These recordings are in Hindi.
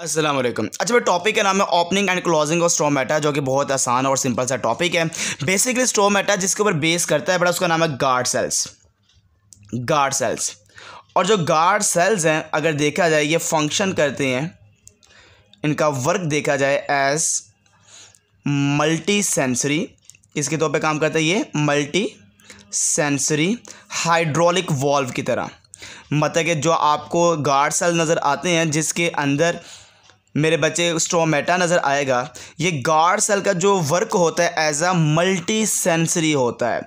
वालेकुम। अच्छा भाई टॉपिक का नाम है opening and closing of stomata जो कि बहुत आसान और सिंपल सा टॉपिक है। बेसिकली स्ट्रोमेटा जिसके ऊपर बेस करता है, बड़ा उसका नाम है गार्ड सेल्स गार्ड सेल्स और जो गार्ड सेल्स हैं, अगर देखा जाए, ये फ़ंक्शन करते हैं। इनका वर्क देखा जाए एज मल्टी सेंसरी इसके तौर पे काम करता है ये मल्टी सेंसरी हाइड्रोलिक वॉल्व की तरह। मतलब कि जो आपको गार्ड सेल नज़र आते हैं, जिसके अंदर मेरे बच्चे स्ट्रोमेटा नज़र आएगा। ये गार्ड सेल का जो वर्क होता है एज अ मल्टी सेंसरी होता है।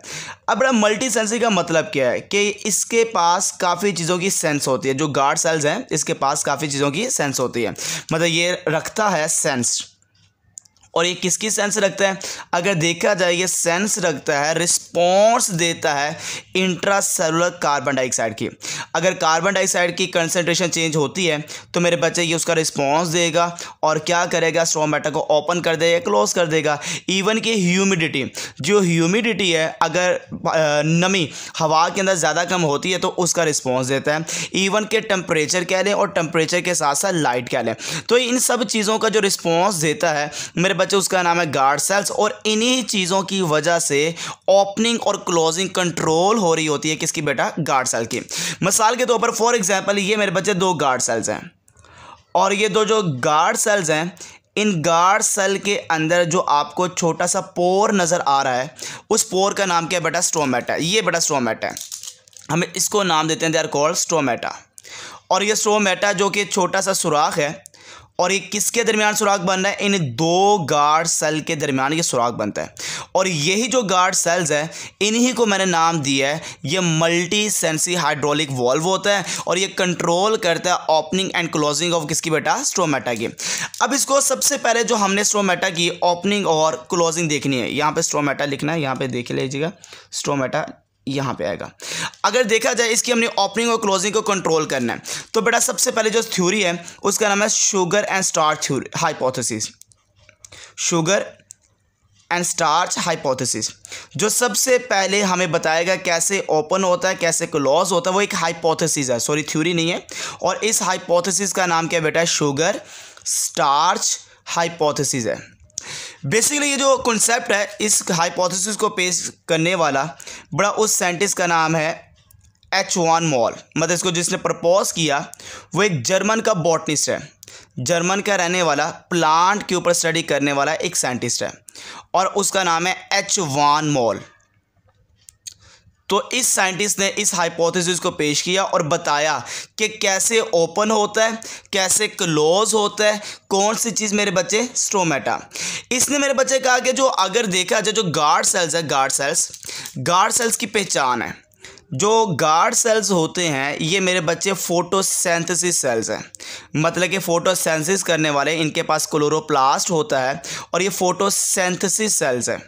अब बड़ा मल्टी सेंसरी का मतलब क्या है? कि इसके पास काफ़ी चीज़ों की सेंस होती है। जो गार्ड सेल्स हैं, इसके पास काफ़ी चीज़ों की सेंस होती है। मतलब ये रखता है सेंस और ये किसकी सेंस रखता है? अगर देखा जाए, ये सेंस रखता है रिस्पॉन्स देता है इंट्रासेलुलर कार्बन डाइऑक्साइड की। अगर कार्बन डाइऑक्साइड की कंसनट्रेशन चेंज होती है तो मेरे बच्चे ये उसका रिस्पॉन्स देगा और क्या करेगा? स्ट्रोमेटा को ओपन कर देगा क्लोज कर देगा। इवन कि ह्यूमिडिटी जो ह्यूमिडिटी है, अगर नमी हवा के अंदर ज़्यादा कम होती है तो उसका रिस्पॉन्स देता है। इवन के टेम्परेचर कह लें और टेम्परेचर के साथ साथ लाइट कह लें। तो इन सब चीज़ों का जो रिस्पॉन्स देता है, मेरे बच्चे, उसका नाम है गार्ड सेल्स और इन्हीं चीज़ों की वजह से ओपनिंग और क्लोजिंग कंट्रोल हो रही होती है किसकी बेटा? गार्ड सेल की। मिसाल के तौर पर फॉर एग्जांपल ये मेरे बच्चे दो गार्ड सेल्स हैं। और ये दो जो गार्ड सेल्स हैं, इन गार्ड सेल के अंदर जो आपको छोटा सा पोर नज़र आ रहा है, उस पोर का नाम क्या है बेटा? स्ट्रोमेटा ये बेटा स्ट्रोमेटा है। हमें इसको नाम देते हैं दे आर कॉल्ड स्ट्रोमेटा और ये स्ट्रोमेटा जो कि छोटा सा सुराख है और ये किसके दरमियान सुराग बन रहा है? इन दो गार्ड सेल के दरमियान ये सुराग बनता है। और यही जो गार्ड सेल्स है, इन्हीं को मैंने नाम दिया है। ये मल्टी सेंसी हाइड्रोलिक वॉल्व होता है और ये कंट्रोल करता है ओपनिंग एंड क्लोजिंग ऑफ़ किसकी बेटा? स्ट्रोमेटा की। अब इसको सबसे पहले जो हमने स्ट्रोमेटा की ओपनिंग और क्लोजिंग देखनी है। यहाँ पर स्ट्रोमेटा लिखना है, यहाँ पर देख लीजिएगा। स्ट्रोमेटा यहाँ पे आएगा। अगर देखा जाए इसकी हमने ओपनिंग और क्लोजिंग को कंट्रोल करना है तो बेटा सबसे पहले जो थ्योरी है, उसका नाम है sugar and starch theory hypothesis sugar and starch hypothesis जो सबसे पहले हमें बताएगा कैसे ओपन होता है, कैसे क्लोज होता है, वो एक हाइपोथेसिस है। सॉरी थ्योरी नहीं है। और इस हाइपोथेसिस का नाम क्या बेटा? है शुगर स्टार्च हाइपोथेसिस है। बेसिकली ये जो कॉन्सेप्ट है, इस हाइपोथेसिस को पेश करने वाला बड़ा उस साइंटिस्ट का नाम है एच वन मॉल मतलब इसको जिसने प्रपोज किया, वो एक जर्मन का बॉटनिस्ट है। जर्मन का रहने वाला प्लांट के ऊपर स्टडी करने वाला एक साइंटिस्ट है। और उसका नाम है एच वन मॉल तो इस साइंटिस्ट ने इस हाइपोथेसिस को पेश किया और बताया कि कैसे ओपन होता है, कैसे क्लोज होता है, कौन सी चीज़ मेरे बच्चे स्ट्रोमेटा इसने मेरे बच्चे कहा कि जो अगर देखा जाए, जो गार्ड सेल्स है गार्ड सेल्स गार्ड सेल्स की पहचान है। जो गार्ड सेल्स होते हैं, ये मेरे बच्चे फोटोसेंथेसिस सेल्स हैं। मतलब कि फोटोसेंसिस करने वाले, इनके पास क्लोरोप्लास्ट होता है और ये फोटोसेंथेसिस सेल्स हैं।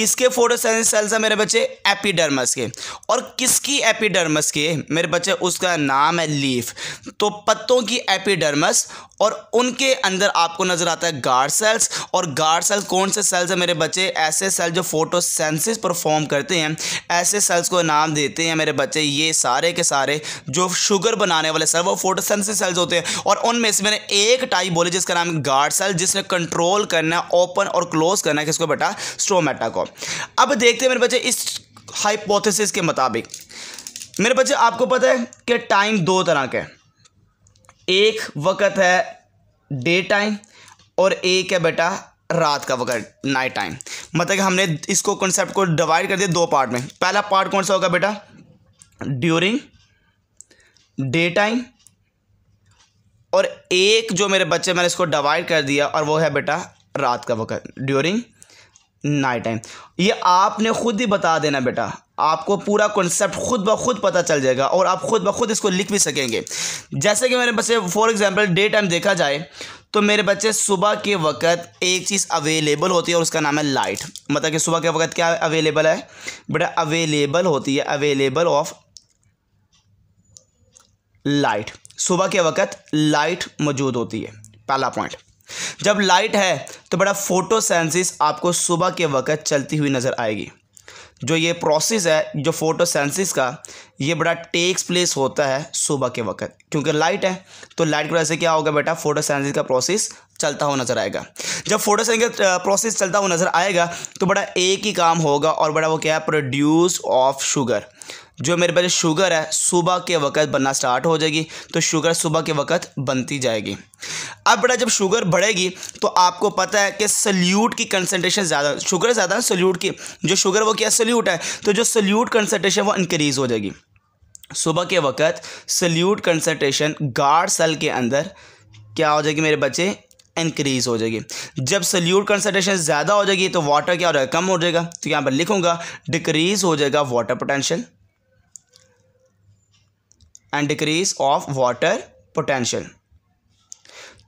किसके फोटोसेंसिस सेल्स है मेरे बच्चे? एपिडर्मस के। और किसकी एपिडर्मस के? मेरे बच्चे, उसका नाम है लीफ। तो पत्तों की एपिडर्मस और उनके अंदर आपको नज़र आता है गार्ड सेल्स। और गार्ड सेल्स कौन से सेल्स हैं मेरे बच्चे? ऐसे सेल जो फोटोसेंसिस परफॉर्म करते हैं, ऐसे सेल्स को नाम देते हैं मेरे बच्चे, ये सारे के सारे जो शुगर बनाने वाले सेल, वो फोटोसेंसिस सेल्स होते हैं। और उनमें से मैंने एक टाइप बोली जिसका नाम गार्ड सेल, जिसने कंट्रोल करना है ओपन और क्लोज करना है, किसको बेटा? स्ट्रोमेटा को। अब देखते हैं मेरे बच्चे इस हाइपोथेसिस के मुताबिक। मेरे बच्चे, आपको पता है कि टाइम दो तरह के एक वक्त है डे टाइम और एक है बेटा रात का वक्त नाइट टाइम मतलब कि हमने इसको कॉन्सेप्ट को डिवाइड कर दिया दो पार्ट में। पहला पार्ट कौन सा होगा बेटा? ड्यूरिंग डे टाइम और एक जो मेरे बच्चे, मैंने इसको डिवाइड कर दिया और वो है बेटा रात का वक्त ड्यूरिंग नाइट टाइम। ये आपने खुद ही बता देना बेटा। आपको पूरा कॉन्सेप्ट खुद ब खुद पता चल जाएगा और आप खुद ब खुद इसको लिख भी सकेंगे। जैसे कि मेरे बच्चे फॉर एग्जांपल डे टाइम देखा जाए तो मेरे बच्चे सुबह के वक्त एक चीज़ अवेलेबल होती है और उसका नाम है लाइट मतलब कि सुबह के वक्त क्या अवेलेबल है? बेटा अवेलेबल होती है अवेलेबल ऑफ़ लाइट सुबह के वक्त लाइट मौजूद होती है। पहला पॉइंट जब लाइट है तो बड़ा फोटोसेंसिस आपको सुबह के वक्त चलती हुई नज़र आएगी। जो ये प्रोसेस है, जो फोटोसेंसिस का, ये बड़ा टेक्स प्लेस होता है सुबह के वक्त। क्योंकि लाइट है तो लाइट की वजह से क्या होगा बेटा? फोटोसेंसिस का प्रोसेस चलता हुआ नज़र आएगा। जब फोटोसेंसिस का प्रोसेस चलता हुआ नज़र आएगा तो बड़ा एक ही काम होगा और बड़ा वो क्या है? प्रोड्यूस ऑफ़ शुगर जो मेरे पास शुगर है, सुबह के वक्त बनना स्टार्ट हो जाएगी तो शुगर सुबह के वक्त बनती जाएगी। अब बेटा जब शुगर बढ़ेगी तो आपको पता है कि सल्यूट की कंसनट्रेशन ज़्यादा, शुगर ज़्यादा सल्यूट की। जो शुगर वो क्या, सल्यूट है। तो जो सल्यूट कंसनट्रेशन वो इंक्रीज़ हो जाएगी। सुबह के वक्त सल्यूट कंसनट्रेशन गार्ड सेल के अंदर क्या हो जाएगी मेरे बच्चे? इंक्रीज़ हो जाएगी। जब सल्यूट कंसनट्रेशन ज़्यादा हो जाएगी तो वाटर क्या हो जाएगा? कम हो जाएगा। तो यहाँ पर लिखूँगा डिक्रीज़ हो जाएगा water potential and decrease of water potential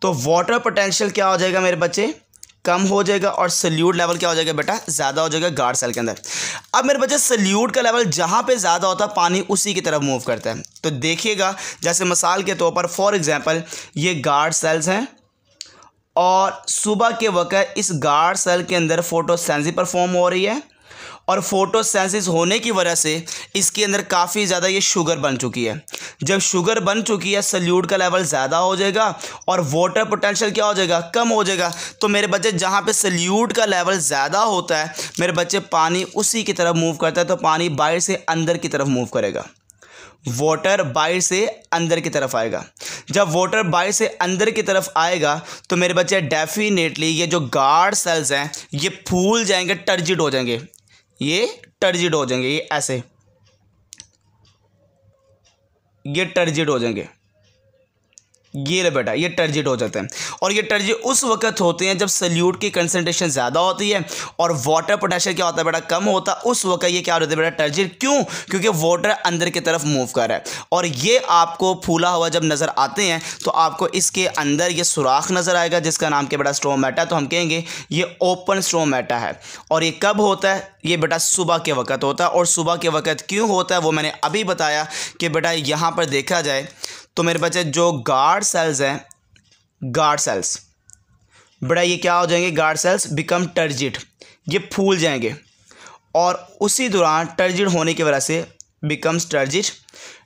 तो वाटर पोटेंशियल क्या हो जाएगा मेरे बच्चे? कम हो जाएगा और सल्यूट लेवल क्या हो जाएगा बेटा? ज़्यादा हो जाएगा गार्ड सेल के अंदर। अब मेरे बच्चे सल्यूट का लेवल जहाँ पे ज़्यादा होता है, पानी उसी की तरफ़ मूव करता है। तो देखिएगा, जैसे मिसाल के तौर पर फॉर एग्जांपल ये गार्ड सेल्स हैं और सुबह के वक्त इस गार्ड सेल के अंदर फोटोसेंसी परफॉर्म हो रही है। और फोटोसेंसिस होने की वजह से इसके अंदर काफ़ी ज़्यादा ये शुगर बन चुकी है। जब शुगर बन चुकी है सल्यूट का लेवल ज़्यादा हो जाएगा और वाटर पोटेंशियल क्या हो जाएगा? कम हो जाएगा। तो मेरे बच्चे, जहाँ पे सल्यूट का लेवल ज़्यादा होता है, मेरे बच्चे पानी उसी की तरफ़ मूव करता है तो पानी बाहर से अंदर की तरफ़ मूव करेगा। वाटर बाहर से अंदर की तरफ़ आएगा। जब वाटर बाहर से अंदर की तरफ़ आएगा तो मेरे बच्चे डेफिनेटली ये जो गार्ड सेल्स हैं, ये फूल जाएँगे टर्जिड हो जाएँगे। ये टर्जिड हो जाएँगे ये ऐसे। ये टर्जिड हो जाएँगे। ये ले बेटा, ये टर्जिट हो जाते हैं। और ये टर्जिट उस वक्त होते हैं जब सल्यूट की कंसनट्रेशन ज़्यादा होती है। और वाटर पोटेंशियल क्या होता है बेटा? कम होता है उस वक्त ये क्या होता है बेटा? टर्जिट। क्यों? क्योंकि वाटर अंदर की तरफ़ मूव कर रहा है। और ये आपको फूला हुआ जब नज़र आते हैं तो आपको इसके अंदर ये सुराख नज़र आएगा, जिसका नाम क्या बेटा? स्ट्रोमेटा तो हम कहेंगे ये ओपन स्ट्रोमेटा है। और ये कब होता है? ये बेटा सुबह के वक्त होता है। और सुबह के वक्त क्यों होता है? वो मैंने अभी बताया कि बेटा यहाँ पर देखा जाए तो मेरे बच्चे, जो गार्ड सेल्स हैं गार्ड सेल्स बड़ा ये क्या हो जाएँगे? गार्ड सेल्स बिकम टर्जिड ये फूल जाएँगे। और उसी दौरान टर्जिट होने की वजह से becomes turgid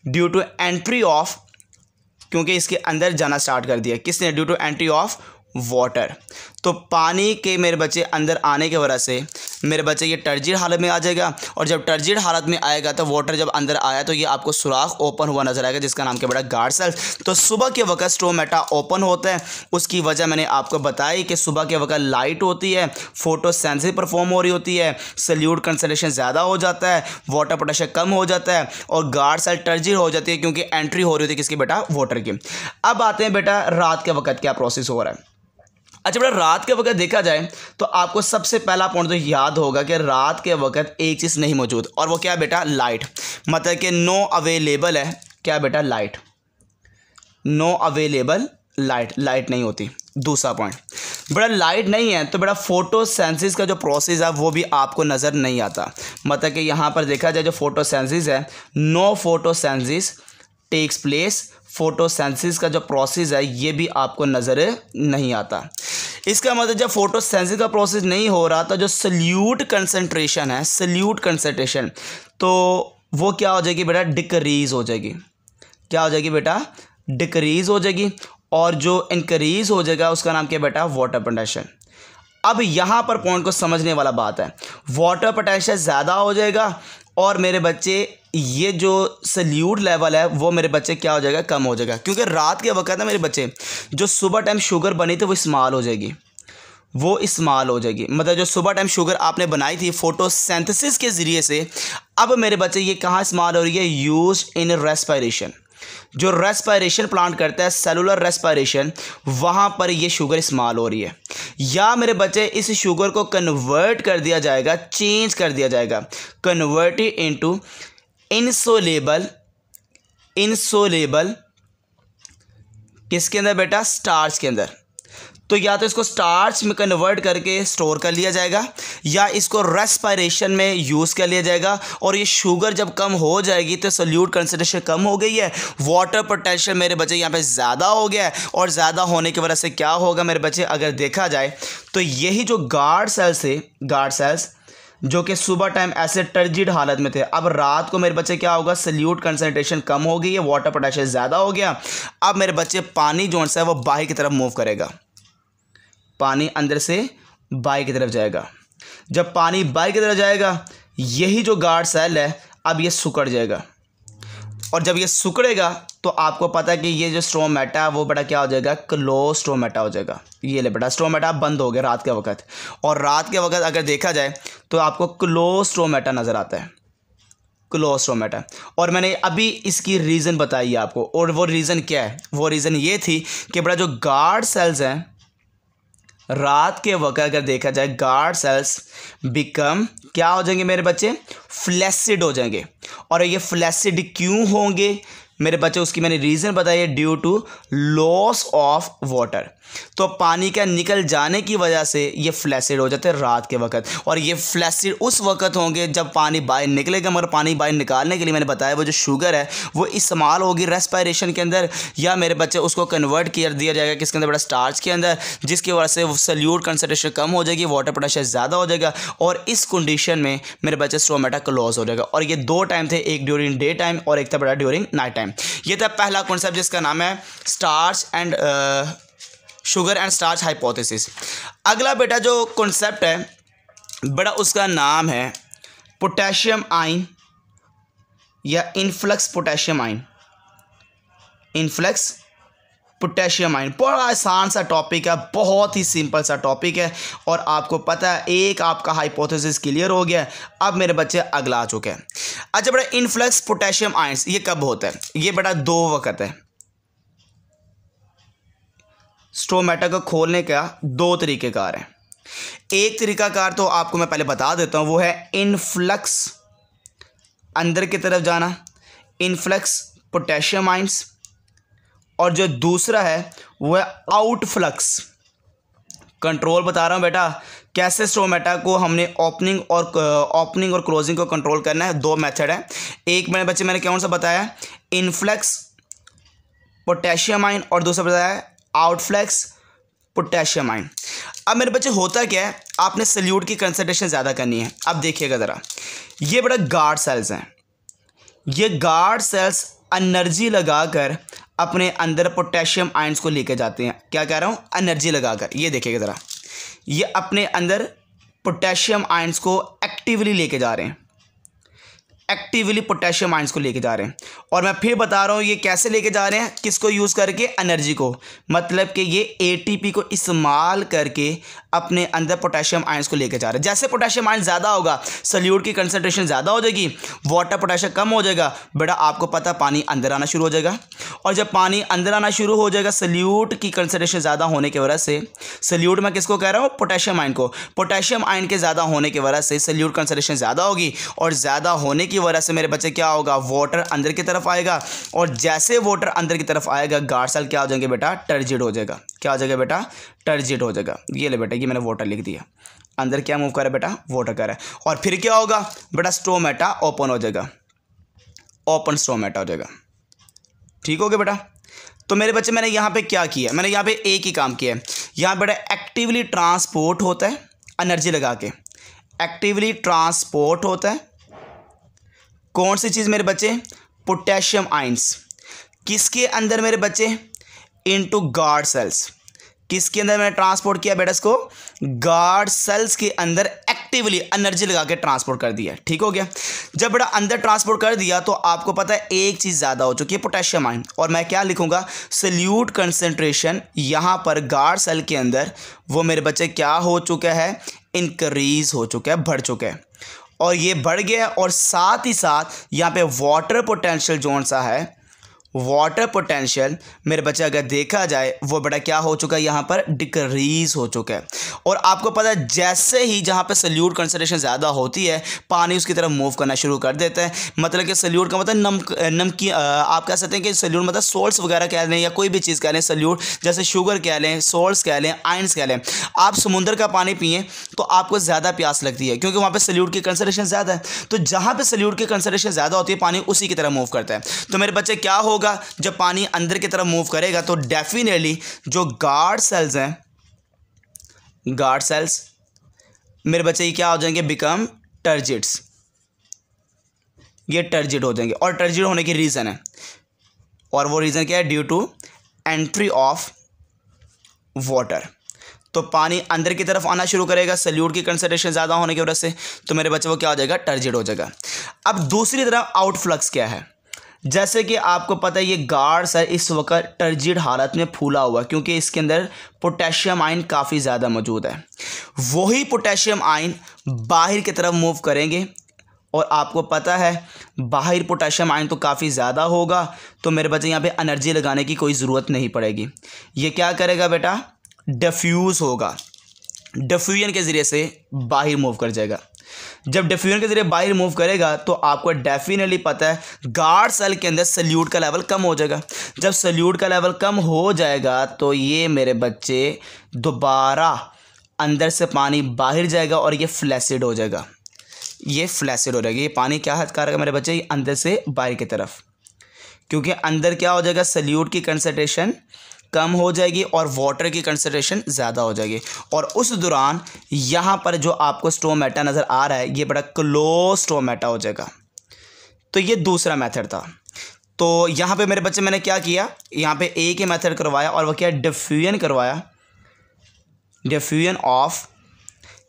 due to entry of क्योंकि इसके अंदर जाना स्टार्ट कर दिया। किसने? Due to entry of water तो पानी के मेरे बच्चे अंदर आने की वजह से मेरे बच्चे ये टर्जिड हालत में आ जाएगा और जब टर्जिड हालत में आएगा तो वाटर जब अंदर आया तो ये आपको सुराख ओपन हुआ नज़र आएगा, जिसका नाम क्या बड़ा गार्ड सेल तो सुबह के वक्त स्टोमेटा ओपन होता है, उसकी वजह मैंने आपको बताई कि सुबह के वक्त लाइट होती है फ़ोटो सेंसिव परफॉर्म हो रही होती है सल्यूट कंसनट्रेशन ज़्यादा हो जाता है वाटर पोटेशन कम हो जाता है और गार्ड सेल टर्जिड हो जाती है क्योंकि एंट्री हो रही होती है किसकी बेटा? वाटर की. अब आते हैं बेटा रात के वक्त क्या प्रोसेस हो रहा है? अच्छा बेटा, रात के वक्त देखा जाए तो आपको सबसे पहला पॉइंट तो याद होगा कि रात के वक्त एक चीज़ नहीं मौजूद, और वो क्या बेटा? लाइट मतलब कि नो अवेलेबल है, क्या बेटा? Light no available light light नहीं होती. दूसरा पॉइंट बड़ा लाइट नहीं है तो बड़ा फोटोसेंसिस का जो प्रोसेस है, वो भी आपको नज़र नहीं आता. मतलब कि यहाँ पर देखा जाए, जो फोटोसेंसिस है no photosynthesis takes place photosynthesis का जो प्रोसेस है, ये भी आपको नज़र नहीं आता। इसका मतलब जब फोटोसेंसिस का प्रोसेस नहीं हो रहा तो जो सल्यूट कंसनट्रेशन है, सल्यूट कंसनट्रेशन तो वो क्या हो जाएगी बेटा? डिक्रीज़ हो जाएगी। क्या हो जाएगी बेटा? डिक्रीज़ हो जाएगी, और जो इंक्रीज़ हो जाएगा, उसका नाम क्या बेटा? Water potential. अब यहाँ पर पॉइंट को समझने वाला बात है। वाटर पोटेंशियल ज़्यादा हो जाएगा, और मेरे बच्चे ये जो सल्यूट लेवल है, वो मेरे बच्चे क्या हो जाएगा? कम हो जाएगा। क्योंकि रात के वक्त ना मेरे बच्चे, जो सुबह टाइम शुगर बनी थी, वो इस्तेमाल हो जाएगी। वो इस्तेमाल हो जाएगी। मतलब जो सुबह टाइम शुगर आपने बनाई थी फोटोसेंथेसिस के ज़रिए से, अब मेरे बच्चे, ये कहाँ इस्तेमाल हो रही है? यूज़ इन रेस्पायरेशन जो रेस्पायरेशन प्लांट करता है सेलुलर रेस्पायरेशन वहाँ पर ये शुगर इस्तेमाल हो रही है। या मेरे बच्चे, इस शुगर को कन्वर्ट कर दिया जाएगा चेंज कर दिया जाएगा। कन्वर्ट इनटू इंसोलेबल इंसोलेबल किसके अंदर बेटा? स्टार्च के अंदर। तो या तो इसको स्टार्च में कन्वर्ट करके स्टोर कर लिया जाएगा, या इसको रेस्पायरेशन में यूज़ कर लिया जाएगा, और ये शुगर जब कम हो जाएगी तो सोल्यूट कंसनट्रेशन कम हो गई है। वाटर पोटेंशियल मेरे बच्चे यहाँ पे ज़्यादा हो गया है, और ज़्यादा होने की वजह से क्या होगा मेरे बच्चे? अगर देखा जाए तो यही जो गार्ड सेल्स है गार्ड सेल्स जो कि सुबह टाइम ऐसे टर्जिड हालत में थे। अब रात को मेरे बच्चे क्या होगा? सल्यूट कंसनट्रेशन कम हो गई है वाटर पोटेशियम ज़्यादा हो गया। अब मेरे बच्चे पानी जो है, वो बाहर की तरफ़ मूव करेगा। पानी अंदर से बाहर की तरफ़ जाएगा। जब पानी बाहर की तरफ़ जाएगा, यही जो गार्ड सेल है अब ये सुकड़ जाएगा। और जब ये सुकड़ेगा तो आपको पता है कि ये जो स्ट्रोमेटा है, वो बड़ा क्या हो जाएगा? क्लो स्ट्रोमेटा हो जाएगा। ये ले बेटा, स्ट्रोमेटा बंद हो गया रात के वक्त। और रात के वक्त अगर देखा जाए तो आपको क्लो स्ट्रोमेटा नज़र आता है। क्लो स्ट्रोमेटा। और मैंने अभी इसकी रीज़न बताई है आपको। और वो रीज़न क्या है? वो रीज़न ये थी कि बड़ा जो गार्ड सेल्स हैं रात के वक्त अगर देखा जाए गार्ड सेल्स बिकम क्या हो जाएँगे मेरे बच्चे? फ्लैसिड हो जाएँगे। और ये फ्लैसिड क्यों होंगे? मेरे बच्चे, उसकी मैंने रीज़न बताई है due to loss of water तो पानी का निकल जाने की वजह से ये फ्लैसिड हो जाते हैं रात के वक्त। और ये फ्लैसिड उस वक्त होंगे जब पानी बाहर निकलेगा, मगर पानी बाहर निकालने के लिए मैंने बताया, वो जो शुगर है, वो इस्तेमाल होगी रेस्पायरेशन के अंदर, या मेरे बच्चे उसको कन्वर्ट किया, दिया जाएगा किसके अंदर, बड़ा स्टार्च के अंदर, जिसकी वजह से सल्यूट कंसनट्रेशन कम हो जाएगी वाटर प्रोडक्शन ज़्यादा हो जाएगा, और इस कंडीशन में मेरे बच्चे स्टोमेटा क्लोज हो जाएगा। और ये दो टाइम थे, एक ड्यूरिंग डे टाइम और एक था बड़ा ड्यूरिंग नाइट टाइम ये था पहला कॉन्सेप्ट जिसका नाम है starch and sugar and starch hypothesis. अगला बेटा जो कॉन्सेप्ट है, बड़ा उसका नाम है पोटेशियम आइन या influx potassium ion influx potassium ion बड़ा आसान सा टॉपिक है, बहुत ही सिंपल सा टॉपिक है और आपको पता है, एक आपका हाइपोथेसिस क्लियर हो गया अब मेरे बच्चे अगला आ चुके हैं। अच्छा बड़ा इनफ्लक्स पोटेशियम आइंस ये कब होता है? ये बड़ा दो वक्त है। स्टोमेटा को खोलने का दो तरीक़ेकार हैं। एक तरीक़ाकार तो आपको मैं पहले बता देता हूँ, वो है इनफ्लक्स अंदर की तरफ़ जाना इनफ्लक्स पोटेशियम आइंस और जो दूसरा है, वो है आउटफ्लक्स कंट्रोल बता रहा हूँ बेटा, कैसे स्टोमेटा को हमने ओपनिंग और ओपनिंग और क्लोजिंग को कंट्रोल करना है, दो मेथड है। एक मैंने, बच्चे मैंने कौन सा बताया? इनफ्लक्स पोटेशियम आइन और दूसरा बताया आउटफ्लैक्स पोटेशियम आइन अब मेरे बच्चे, होता क्या है? आपने सल्यूट की कंसनट्रेशन ज़्यादा करनी है। अब देखिएगा ज़रा। ये बड़ा गार्ड सेल्स हैं। ये गार्ड सेल्स एनर्जी लगाकर अपने अंदर पोटेशियम आइंस को लेके जाते हैं। क्या कह रहा हूँ? एनर्जी लगाकर। ये देखिएगा ज़रा। ये अपने अंदर पोटेशियम आइंस को एक्टिवली लेके जा रहे हैं। एक्टिवली पोटेशियम आइंस को लेके जा रहे हैं। और मैं फिर बता रहा हूँ, ये कैसे लेके जा रहे हैं, किसको यूज़ करके एनर्जी को। मतलब कि ये एटीपी को इस्तेमाल करके अपने अंदर पोटेशियम आइंस को लेके जा रहे हैं। जैसे पोटेशियम आइंस ज़्यादा होगा सल्यूट की कंसनट्रेशन ज़्यादा हो जाएगी वाटर पोटेशियम कम हो जाएगा बेटा आपको पता पानी अंदर आना शुरू हो जाएगा। और जब पानी अंदर आना शुरू हो जाएगा सल्यूट की कंसनट्रेशन ज़्यादा होने की वजह से सल्यूट मैं किसको कह रहा हूँ पोटेशियम आइन को। पोटेशियम आइन के ज़्यादा होने की वजह से सल्यूट कंसनट्रेशन ज़्यादा होगी, और ज़्यादा होने की वजह से मेरे बच्चे क्या होगा वाटर अंदर की तरफ़ आएगा और जैसे वाटर अंदर की तरफ़ आएगा गार्ड सेल क्या हो जाएँगे बेटा? टर्जिड हो जाएगा। क्या हो जाएगा बेटा? टर्जिड हो जाएगा। ये ले बेटा, ये मैंने वाटर लिख दिया। अंदर क्या मूव करे बेटा? वाटर करे। और फिर क्या होगा? बेटा स्टोमेटा ओपन हो जाएगा। ओपन स्टोमेटा हो जाएगा। ठीक हो गया बेटा? तो मेरे बच्चे, मैंने यहाँ पे क्या किया? मैंने यहाँ पे एक ही काम किया है। यहाँ बेटा एक्टिवली ट्रांसपोर्ट होता है एनर्जी लगा के। एक्टिवली ट्रांसपोर्ट होता है। कौन सी चीज़ मेरे बच्चे? पोटेशियम आइंस किसके अंदर मेरे बच्चे? इनटू गार्ड सेल्स किसके अंदर मैंने ट्रांसपोर्ट किया बेटा इसको? गार्ड सेल्स के अंदर एक्टिवली एनर्जी लगा के ट्रांसपोर्ट कर दिया। ठीक हो गया? जब बेटा अंदर ट्रांसपोर्ट कर दिया तो आपको पता है एक चीज़ ज़्यादा हो चुकी है, पोटेशियम आइन और मैं क्या लिखूँगा? सल्यूट कंसेंट्रेशन यहाँ पर गार्ड सेल के अंदर, वो मेरे बच्चे क्या हो चुका है? इंक्रीज हो चुका है, बढ़ चुका है। और ये बढ़ गया और साथ ही साथ यहाँ पे वाटर पोटेंशियल जोन सा है। वाटर पोटेंशियल मेरे बच्चे अगर देखा जाए, वो बड़ा क्या हो चुका है? यहाँ पर डिक्रीज हो चुका है। और आपको पता है, जैसे ही जहाँ पर सल्यूट कंसनट्रेशन ज़्यादा होती है, पानी उसकी तरफ़ मूव करना शुरू कर देता है। मतलब कि सल्यूट का मतलब नम नमकी आप कह सकते हैं कि सल्यूट मतलब सोल्ट्स वगैरह कह लें या कोई भी चीज़ कह लें सल्यूट जैसे शुगर कह लें सोल्ट्स कह लें आइंस कह लें। आप समुंदर का पानी पिए तो आपको ज़्यादा प्यास लगती है, क्योंकि वहाँ पर सल्यूट की कंसनट्रेशन ज़्यादा है। तो जहाँ पर सल्यूट की कंसनट्रेशन ज़्यादा होती है, पानी उसी की तरह मूव करता है। तो मेरे बच्चे क्या होगा होगा, जब पानी अंदर की तरफ़ मूव करेगा तो डेफिनेटली जो गार्ड सेल्स हैं गार्ड सेल्स मेरे बच्चे ये क्या हो जाएँगे? बिकम टर्जिट्स ये टर्जिट हो जाएँगे। और टर्जिट होने की रीज़न है। और वो रीज़न क्या है? Due to entry of water तो पानी अंदर की तरफ़ आना शुरू करेगा सल्यूट की कंसनट्रेशन ज़्यादा होने की वजह से तो मेरे बच्चे वो क्या हो जाएगा? टर्जिट हो जाएगा। अब दूसरी तरफ़ आउटफ्लक्स क्या है? जैसे कि आपको पता है, ये गार्ड्स है, इस वक्त टर्जिड हालत में फूला हुआ क्योंकि इसके अंदर पोटेशियम आयन काफ़ी ज़्यादा मौजूद है। वही पोटेशियम आयन बाहर की तरफ़ मूव करेंगे, और आपको पता है, बाहर पोटेशियम आयन तो काफ़ी ज़्यादा होगा तो मेरे बच्चे, यहाँ पे एनर्जी लगाने की कोई ज़रूरत नहीं पड़ेगी। ये क्या करेगा बेटा? डिफ्यूज़ होगा। डिफ्यूजन के ज़रिए से बाहर मूव कर जाएगा। जब डिफ्यूजन के ज़रिए बाहर मूव करेगा तो आपको डेफिनेटली पता है गार्ड सेल के अंदर सल्यूट का लेवल कम हो जाएगा। जब सल्यूट का लेवल कम हो जाएगा तो ये मेरे बच्चे दोबारा अंदर से पानी बाहर जाएगा और ये फ्लैसिड हो जाएगा। ये फ्लैसिड हो जाएगा। ये पानी क्या हद करेगा मेरे बच्चे? अंदर से बाहर की तरफ़। क्योंकि अंदर क्या हो जाएगा? सल्यूट की कंसनट्रेशन कम हो जाएगी और वाटर की कंसनट्रेशन ज़्यादा हो जाएगी। और उस दौरान यहाँ पर जो आपको स्टोमेटा नज़र आ रहा है, ये बड़ा क्लोज स्टोमेटा हो जाएगा। तो ये दूसरा मेथड था। तो यहाँ पे मेरे बच्चे, मैंने क्या किया? यहाँ पे एक ही मेथड करवाया और वह क्या? डिफ्यूजन करवाया। डिफ्यूजन ऑफ़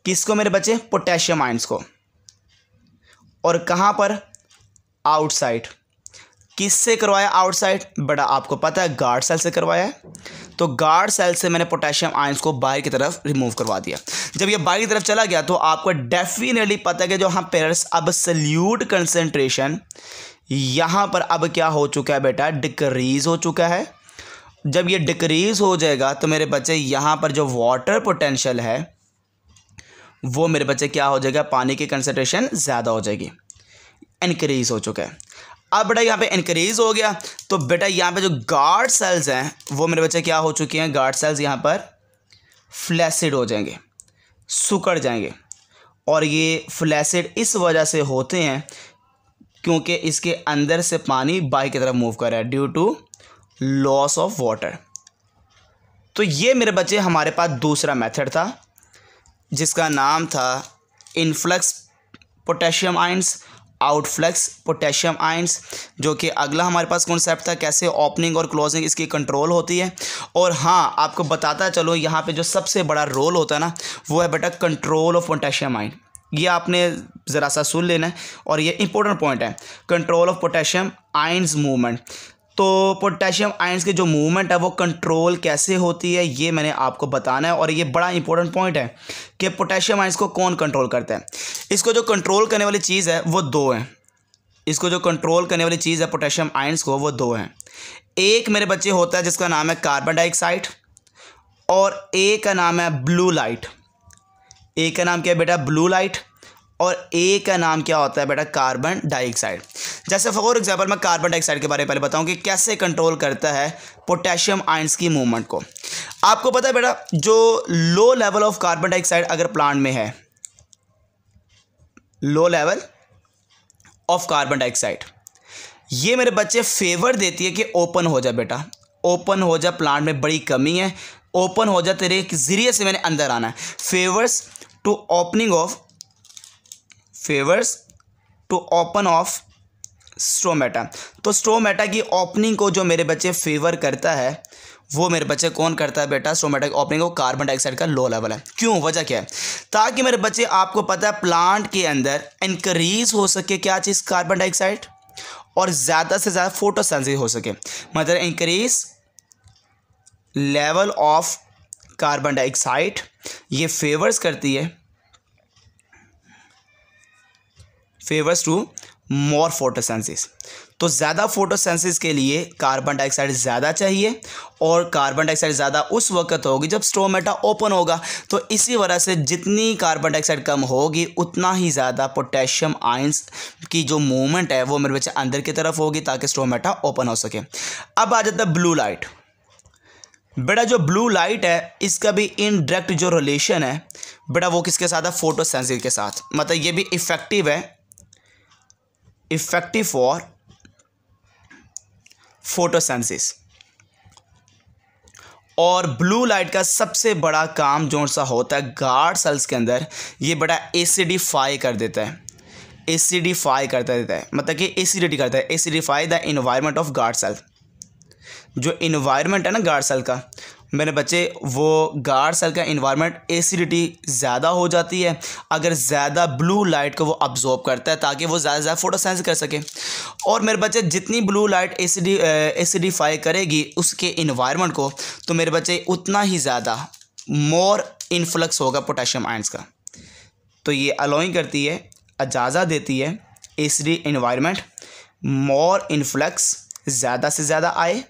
किसको मेरे बच्चे? पोटेशियम आइंस को। और कहाँ पर? आउटसाइड किससे करवाया? आउटसाइड बड़ा आपको पता है गार्ड सेल से करवाया है। तो गार्ड सेल से मैंने पोटेशियम आयंस को बाहर की तरफ़ रिमूव करवा दिया। जब ये बाहर की तरफ़ चला गया तो आपको डेफिनेटली पता है कि जो हम पेरेंट्स अब सल्यूट कंसनट्रेशन यहाँ पर अब क्या हो चुका है बेटा? डिक्रीज़ हो चुका है। जब ये डिक्रीज़ हो जाएगा तो मेरे बच्चे, यहाँ पर जो वाटर पोटेंशियल है, वो मेरे बच्चे क्या हो जाएगा? पानी की कंसनट्रेशन ज़्यादा हो जाएगी। इनक्रीज़ हो चुका है। अब बेटा यहाँ पे इंक्रीज़ हो गया। तो बेटा यहाँ पे जो गार्ड सेल्स हैं, वो मेरे बच्चे क्या हो चुके हैं? गार्ड सेल्स यहाँ पर फ्लैसिड हो जाएँगे सुकड़ जाएँगे। और ये फ्लैसिड इस वजह से होते हैं क्योंकि इसके अंदर से पानी बाई की तरफ़ मूव कर रहा है due to loss of water तो ये मेरे बच्चे हमारे पास दूसरा मेथड था, जिसका नाम था influx potassium ions outflux, potassium ions जो कि अगला हमारे पास कॉन्सेप्ट था, कैसे ओपनिंग और क्लोजिंग इसकी कंट्रोल होती है। और हाँ आपको बताता चलो, यहाँ पे जो सबसे बड़ा रोल होता है ना, वो है बेटा कंट्रोल ऑफ़ पोटेशियम आइन ये आपने ज़रा सा सुन लेना है, और ये इंपॉर्टेंट पॉइंट है control of potassium ions movement तो पोटेशियम आयंस की जो मूवमेंट है वो कंट्रोल कैसे होती है, ये मैंने आपको बताना है और ये बड़ा इंपॉर्टेंट पॉइंट है कि पोटेशियम आयंस को कौन कंट्रोल करता है। इसको जो कंट्रोल करने वाली चीज़ है, वो दो हैं। इसको जो कंट्रोल करने वाली चीज़ है पोटेशियम आयंस को, वो दो हैं। एक मेरे बच्चे होता है, जिसका नाम है कार्बन डाइऑक्साइड और एक का नाम है ब्लू लाइट एक का नाम क्या है बेटा? ब्लू लाइट और ए का नाम क्या होता है बेटा? कार्बन डाइऑक्साइड जैसे फॉर एग्जांपल मैं कार्बन डाइऑक्साइड के बारे में पहले बताऊँ कि कैसे कंट्रोल करता है पोटेशियम आयंस की मूवमेंट को। आपको पता है बेटा, जो low level of carbon dioxide अगर प्लांट में है low level of carbon dioxide ये मेरे बच्चे फेवर देती है कि ओपन हो जाए बेटा। ओपन हो जाए प्लांट में बड़ी कमी है। ओपन हो जाए तेरे ज़रिए से मैंने अंदर आना है। Favours to opening of favours to open of stomata तो स्ट्रोमेटा की ओपनिंग को जो मेरे बच्चे फेवर करता है, वो मेरे बच्चे कौन करता है बेटा? स्ट्रोमेटा की ओपनिंग को कार्बन डाइऑक्साइड का लो लेवल है। क्यों? वजह क्या है? ताकि मेरे बच्चे, आपको पता है, प्लांट के अंदर इंक्रीज हो सके क्या चीज़ कार्बन डाइऑक्साइड? और ज़्यादा से ज़्यादा फोटोसेंसिस हो सके। मतलब increase level of carbon dioxide ये फेवर्स करती है। Favours to more photosynthesis. तो ज़्यादा फोटोसेंसिस के लिए कार्बन डाइऑक्साइड ज़्यादा चाहिए और कार्बन डाइऑक्साइड ज़्यादा उस वक्त होगी जब स्टोमेटा ओपन होगा। तो इसी वजह से जितनी कार्बन डाइऑक्साइड कम होगी, उतना ही ज़्यादा पोटेशियम आइंस की जो मूवमेंट है, वो मेरे बच्चे अंदर की तरफ़ होगी ताकि स्टोमेटा ओपन हो सके। अब आ जाता है ब्लू लाइट। बेटा, जो ब्लू लाइट है, इसका भी इनडायरेक्ट जो रिलेशन है, बेटा, वो किसके साथ है? फोटोसेंसिस के साथ। मतलब ये भी इफ़ेक्टिव है इफ़ेक्टिव फॉर फोटोसेंसिस और ब्लू लाइट का सबसे बड़ा काम जो सा होता है गार्ड सेल्स के अंदर, ये बड़ा एसिडिफाई कर देता है। एसिडिफाई कर देता है। मतलब कि एसिडिटी करता है। Acidify the environment of guard cell जो इन्वायरमेंट है ना गार्ड सेल का मेरे बच्चे, वो गार्ड सेल का इन्वायरमेंट एसिडिटी ज़्यादा हो जाती है। अगर ज़्यादा ब्लू लाइट को वो अब्जॉर्ब करता है, ताकि वो ज़्यादा से ज़्यादा फोटोसेंस कर सके। और मेरे बच्चे, जितनी ब्लू लाइट एसिडी एसिडिफाई करेगी उसके इन्वायरमेंट को तो मेरे बच्चे, उतना ही ज़्यादा मोर इन्फ्लक्स होगा पोटेशियम आयंस का। तो ये अलोइंग करती है, इजाज़त देती है एसिडी इन्वायरमेंट मोर इन्फ्लक्स ज़्यादा से ज़्यादा आए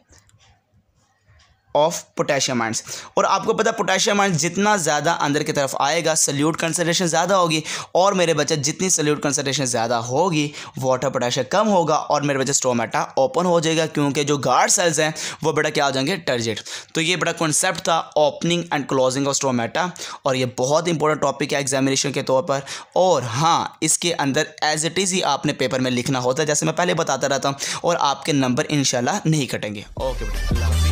ऑफ़ पोटेशियम आयंस और आपको पता पोटेशियम आयंस जितना ज़्यादा अंदर की तरफ़ आएगा सल्यूट कंसनट्रेशन ज़्यादा होगी और मेरे बच्चे, जितनी सल्यूट कंसनट्रेशन ज़्यादा होगी वाटर पोटेशियम कम होगा और मेरे बच्चे स्टोमेटा ओपन हो जाएगा क्योंकि जो गार्ड सेल्स हैं, वो बेटा क्या हो जाएँगे टर्जेट तो ये बड़ा कॉन्सेप्ट था opening and closing of stomata और ये बहुत इंपॉर्टेंट टॉपिक है एग्जामिनेशन के तौर पर. और हाँ इसके अंदर एज इट इज़ ही आपने पेपर में लिखना होता है, जैसे मैं पहले बताता रहता हूँ और आपके नंबर इनशाला नहीं कटेंगे. ओके बेटा